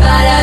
para